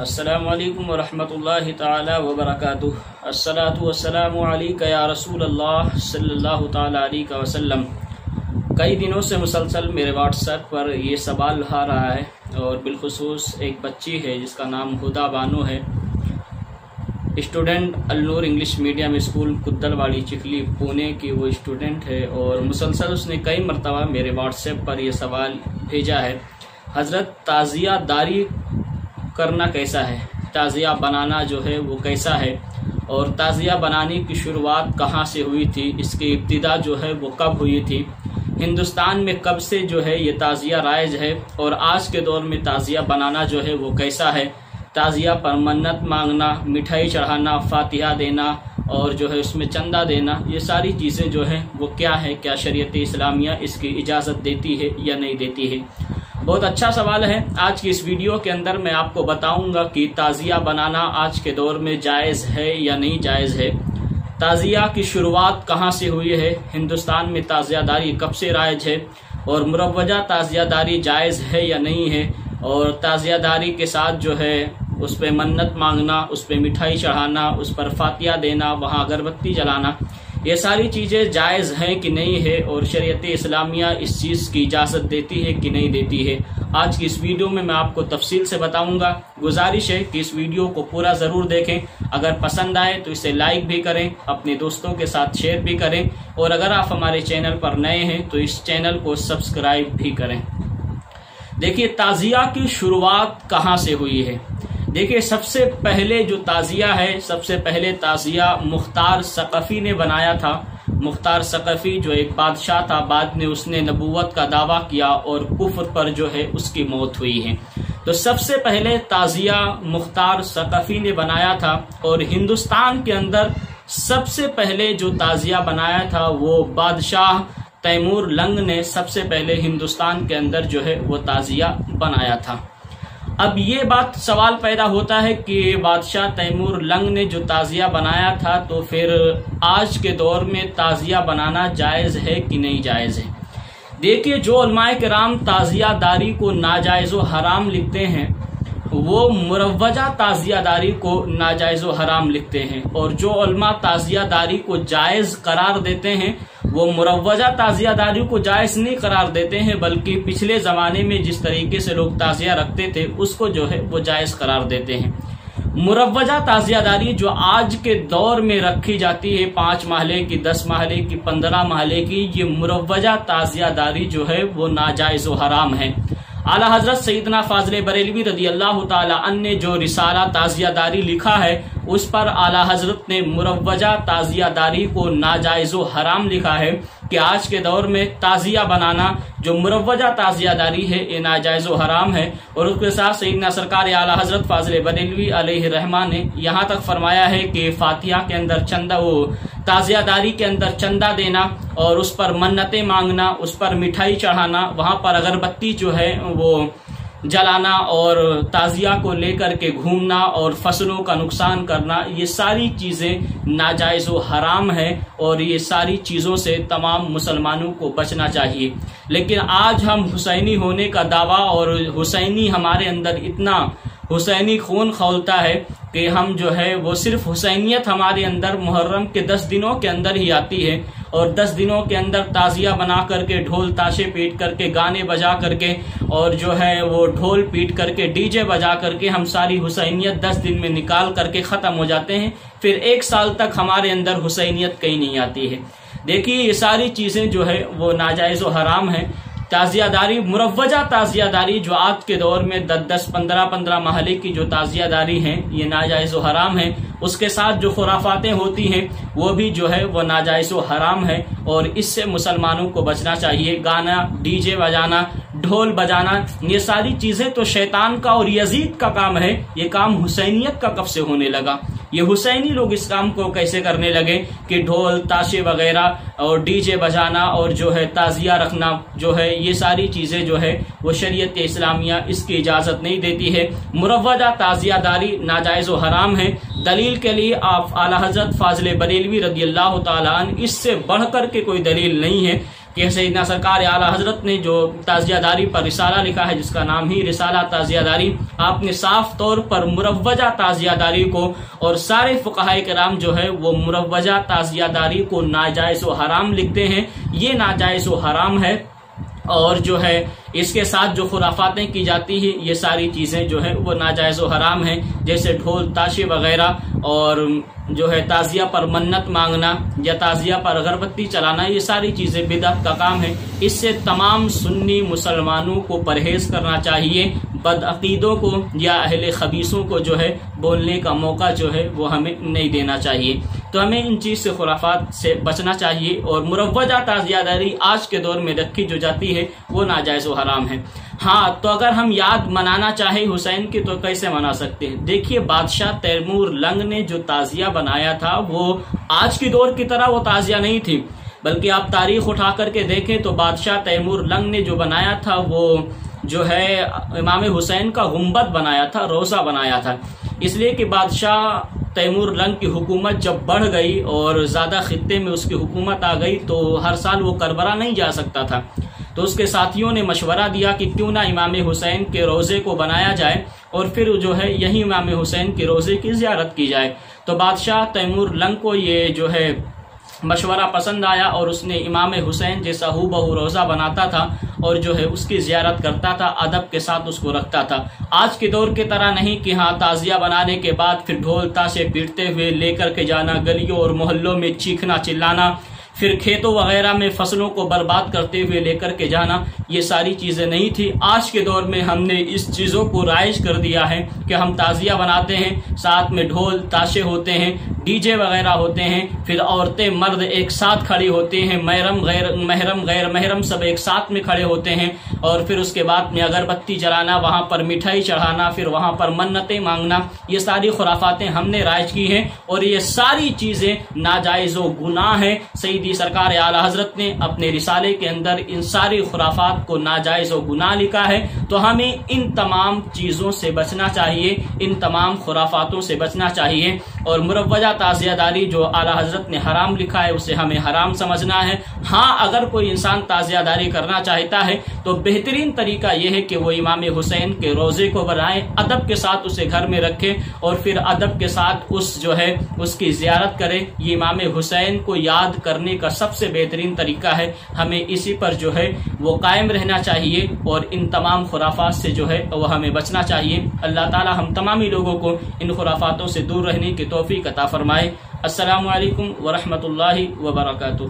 السلام علیکم ورحمۃ اللہ تعالی وبرکاتہ۔ السلاۃ والسلام علیکہ یا رسول اللہ صلی اللہ تعالی علیہ وسلم۔ کئی دنوں سے مسلسل میرے واٹس ایپ پر یہ سوال آ رہا ہے اور بالخصوص ایک بچی ہے جس کا نام ہدا بانو ہے۔ اسٹوڈنٹ النور انگلش میڈیم اسکول کدل واڑی چکلی پونے کی وہ اسٹوڈنٹ ہے اور مسلسل اس نے کئی مرتبہ میرے واٹس ایپ پر یہ سوال بھیجا ہے۔ حضرت تعزیہ داری کرنا کیسا ہے؟ تعزیہ بنانا جو ہے وہ کیسا ہے؟ اور تعزیہ بنانے کی شروعات کہاں سے ہوئی تھی؟ اس کی ابتدا جو ہے وہ کب ہوئی تھی؟ ہندوستان میں کب سے جو ہے یہ تعزیہ رائج ہے؟ اور آج کے دور میں تعزیہ بنانا جو ہے وہ کیسا ہے؟ تعزیہ پر منت مانگنا، مٹھائی چڑھانا، فاتحہ دینا اور جو ہے اس میں چندہ دینا، یہ ساری چیزیں جو ہیں وہ کیا ہے کیا شریعت اسلامیہ اس کی اجازت دیتی ہے یا نہیں دیتی ہے؟ بہت اچھا سوال ہے۔ آج کی اس ویڈیو کے اندر میں آپ کو بتاؤں گا کہ تعزیہ بنانا آج کے دور میں جائز ہے یا نہیں جائز ہے۔ تعزیہ کی شروعات کہاں سے ہوئی ہے؟ ہندوستان میں تعزیہ داری کب سے رائج ہے؟ اور مروجہ تعزیہ داری جائز ہے یا نہیں ہے؟ اور تعزیہ داری کے ساتھ جو ہے، اس پہ منت مانگنا، اس پہ مٹھائی چڑھانا، اس پر فاتحہ دینا، وہاں اگربتی جلانا۔ یہ ساری چیزیں جائز ہیں کہ نہیں ہے اور شریعت اسلامیہ اس چیز کی اجازت دیتی ہے کہ نہیں دیتی ہے۔ آج کی اس ویڈیو میں میں آپ کو تفصیل سے بتاؤں گا۔ گزارش ہے کہ اس ویڈیو کو پورا ضرور دیکھیں۔ اگر پسند آئے تو اسے لائک بھی کریں، اپنے دوستوں کے ساتھ شیئر بھی کریں۔ اور اگر آپ ہمارے چینل پر نئے ہیں تو اس چینل کو سبسکرائب بھی کریں۔ دیکھیے تعزیہ کی شروعات کہاں سے ہوئی ہے؟ دیکھیے، سب سے پہلے جو تعزیہ ہے، سب سے پہلے تعزیہ مختار ثقفی نے بنایا تھا۔ مختار ثقفی جو ایک بادشاہ تھا، بعد میں اس نے نبوت کا دعویٰ کیا اور کفر پر جو ہے اس کی موت ہوئی ہے۔ تو سب سے پہلے تعزیہ مختار ثقفی نے بنایا تھا اور ہندوستان کے اندر سب سے پہلے جو تعزیہ بنایا تھا، وہ بادشاہ تیمور لنگ نے سب سے پہلے ہندوستان کے اندر جو ہے وہ تعزیہ بنایا تھا۔ اب یہ بات سوال پیدا ہوتا ہے کہ بادشاہ تیمور لنگ نے جو تعزیہ بنایا تھا تو پھر آج کے دور میں تعزیہ بنانا جائز ہے کہ نہیں جائز ہے؟ دیکھیے، جو علماء کرام تعزیہ داری کو ناجائز و حرام لکھتے ہیں، وہ مروجہ تعزیہ داری کو ناجائز و حرام لکھتے ہیں اور جو علماء تعزیہ داری کو جائز قرار دیتے ہیں وہ مروجہ تعزیہ داری کو جائز نہیں قرار دیتے ہیں، بلکہ پچھلے زمانے میں جس طریقے سے لوگ تعزیہ رکھتے تھے، اس کو جو ہے وہ جائز قرار دیتے ہیں۔ مروجہ تعزیہ داری جو آج کے دور میں رکھی جاتی ہے، پانچ محلے کی، دس محلے کی، پندرہ محلے کی، یہ مروجہ تعزیہ داری جو ہے وہ ناجائز و حرام ہے۔ اعلی حضرت سیدنا فاضل بریلوی رضی اللہ تعالی عنہ نے جو رسالہ تعزیہ داری لکھا ہے، اس پر اعلی حضرت نے مروجہ تعزیہ داری کو ناجائز و حرام لکھا ہے کہ آج کے دور میں تعزیہ بنانا جو مروجہ تعزیہ داری ہے، یہ ناجائز و حرام ہے۔ اور اس کے ساتھ سیدنا سرکار اعلی حضرت فاضل بریلوی علیہ رحمان نے یہاں تک فرمایا ہے کہ فاتحہ کے اندر چندہ وہ تعزیہ داری کے اندر چندہ دینا اور اس پر منتیں مانگنا، اس پر مٹھائی چڑھانا، وہاں پر اگربتی جو ہے وہ جلانا اور تعزیہ کو لے کر کے گھومنا اور فصلوں کا نقصان کرنا، یہ ساری چیزیں ناجائز و حرام ہے اور یہ ساری چیزوں سے تمام مسلمانوں کو بچنا چاہیے۔ لیکن آج ہم حسینی ہونے کا دعویٰ اور حسینی ہمارے اندر اتنا حسینی خون کھولتا ہے کہ ہم جو ہے وہ صرف حسینیت ہمارے اندر محرم کے دس دنوں کے اندر ہی آتی ہے اور دس دنوں کے اندر تازیہ بنا کر کے، ڈھول تاشے پیٹ کر کے، گانے بجا کر کے اور جو ہے وہ ڈھول پیٹ کر کے، ڈی جے بجا کر کے ہم ساری حسینیت دس دن میں نکال کر کے ختم ہو جاتے ہیں۔ پھر ایک سال تک ہمارے اندر حسینیت کہیں نہیں آتی ہے۔ دیکھیے یہ ساری چیزیں جو ہے وہ ناجائز و حرام ہیں۔ تعزیہ داری مروجہ تعزیہ داری جو آج کے دور میں دس دس پندرہ پندرہ محلے کی جو تعزیہ داری ہیں، یہ ناجائز و حرام ہیں۔ اس کے ساتھ جو خرافاتیں ہوتی ہیں، وہ بھی جو ہے، وہ ناجائز و حرام ہے اور اس سے مسلمانوں کو بچنا چاہیے۔ گانا، ڈی جے بجانا، ڈھول بجانا، یہ ساری چیزیں تو شیطان کا اور یزید کا کام ہے۔ یہ کام حسینیت کا کب سے ہونے لگا۔ یہ حسینی لوگ اس کام کو کیسے کرنے لگے کہ ڈھول، تاشے وغیرہ اور ڈی جے بجانا اور جو ہے تعزیہ رکھنا، جو ہے یہ ساری چیزیں جو ہے وہ شریعت اسلامیہ اس کی اجازت نہیں دیتی ہے۔ مروجہ تعزیہ داری ناجائز و حرام ہے۔ دلیل کے لیے آپ اعلی حضرت فاضل بریلوی رضی اللہ تعالیٰ عنہ اس سے بڑھ کر کے کوئی دلیل نہیں ہے۔ کہ سیدنا سرکار اعلیٰ حضرت نے جو تازیہ داری پر رسالہ لکھا ہے، جس کا نام ہی رسالہ تازیہ داری، آپ نے صاف طور پر مروجہ تازیہ داری کو اور سارے فقہ کرام جو ہے وہ مروجہ تازیہ داری کو ناجائز و حرام لکھتے ہیں۔ یہ ناجائز و حرام ہے۔ اور جو ہے اس کے ساتھ جو خرافاتیں کی جاتی ہیں، یہ ساری چیزیں جو ہیں، وہ ناجائز و حرام ہیں، جیسے ڈھول، تاشے وغیرہ اور جو ہے تازیہ پر منت مانگنا یا تازیہ پر اگربتی چلانا، یہ ساری چیزیں بدعت کا کام ہے اس سے تمام سنی مسلمانوں کو پرہیز کرنا چاہیے بدعقیدوں کو یا اہل خبیصوں کو جو ہے بولنے کا موقع جو ہے وہ ہمیں نہیں دینا چاہیے۔ تو ہمیں ان چیز سے خرافات سے بچنا چاہیے اور مروجہ تازیہ داری آج کے دور میں رکھی جو جاتی ہے، وہ ناجائز و حرام ہے۔ ہاں تو اگر ہم یاد منانا چاہیں حسین کی، تو کیسے منا سکتے ہیں؟ دیکھیے، بادشاہ تیمور لنگ نے جو تازیہ بنایا تھا، وہ آج کی دور کی طرح وہ تازیہ نہیں تھی۔ بلکہ آپ تاریخ اٹھا کر کے دیکھیں تو بادشاہ تیمور لنگ نے جو بنایا تھا، وہ جو ہے امام حسین کا گنبد بنایا تھا، روزہ بنایا تھا۔ اس لیے کہ بادشاہ تیمور لنگ کی حکومت جب بڑھ گئی اور زیادہ خطے میں اس کی حکومت آ گئی تو ہر سال وہ کربرا نہیں جا سکتا تھا۔ تو اس کے ساتھیوں نے مشورہ دیا کہ کیوں نہ امام حسین کے روزے کو بنایا جائے اور پھر جو ہے یہی امام حسین کے روزے کی زیارت کی جائے۔ تو بادشاہ تیمور لنگ کو یہ جو ہے مشورہ پسند آیا اور اس نے امام حسین جیسا ہو بہو روزہ بناتا تھا اور جو ہے اس کی زیارت کرتا تھا، ادب کے ساتھ اس کو رکھتا تھا۔ آج کے دور کی طرح نہیں کہ ہاں تازیہ بنانے کے بعد پھر ڈھول تاشے پیٹتے ہوئے لے کر کے جانا، گلیوں اور محلوں میں چیخنا، چلانا، پھر کھیتوں وغیرہ میں فصلوں کو برباد کرتے ہوئے لے کر کے جانا، یہ ساری چیزیں نہیں تھی۔ آج کے دور میں ہم نے اس چیزوں کو رائج کر دیا ہے کہ ہم تازیہ بناتے ہیں، ساتھ میں ڈھول تاشے ہوتے ہیں۔ ڈی جے وغیرہ ہوتے ہیں، پھر عورتیں مرد ایک ساتھ کھڑی ہوتے ہیں، محرم غیر محرم غیر محرم سب ایک ساتھ میں کھڑے ہوتے ہیں، اور پھر اس کے بعد میں اگربتی جلانا، وہاں پر مٹھائی چڑھانا، پھر وہاں پر منتیں مانگنا، یہ ساری خرافاتیں ہم نے رائج کی ہیں، اور یہ ساری چیزیں ناجائز و گناہ ہیں۔ سیدی سرکار اعلی حضرت نے اپنے رسالے کے اندر ان ساری خرافات کو ناجائز و گناہ لکھا ہے۔ تو ہمیں ان تمام چیزوں سے بچنا چاہیے، ان تمام خرافاتوں سے بچنا چاہیے۔ اور مروجہ تازیہ داری جو اعلیٰ حضرت نے حرام لکھا ہے، اسے ہمیں حرام سمجھنا ہے۔ ہاں اگر کوئی انسان تازیہ داری کرنا چاہتا ہے، تو بہترین طریقہ یہ ہے کہ وہ امام حسین کے روزے کو بنائے ادب کے ساتھ اسے گھر میں رکھے اور پھر ادب کے ساتھ اس جو ہے، اس کی زیارت کرے۔ یہ امام حسین کو یاد کرنے کا سب سے بہترین طریقہ ہے۔ ہمیں اسی پر جو ہے، وہ قائم رہنا چاہیے اور ان تمام خرافات سے جو ہے، وہ ہمیں بچنا چاہیے۔ اللہ تعالی ہم تمامی لوگوں کو ان خرافاتوں سے دور رہنے کی توفیق عطا فرمائے۔ السلام علیکم ورحمۃ اللہ وبرکاتہ۔